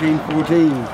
1914.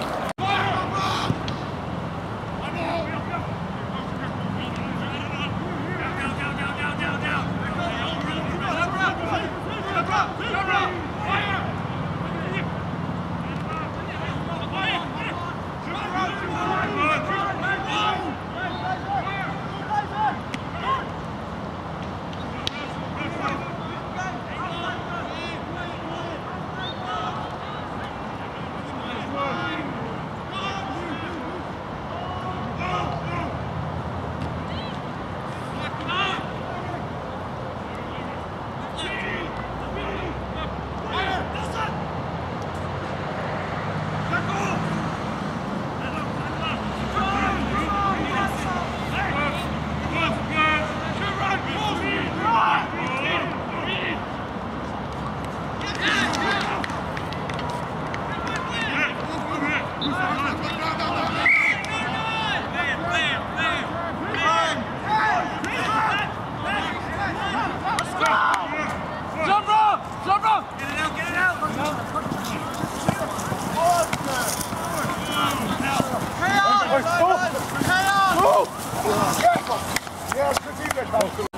Right, right.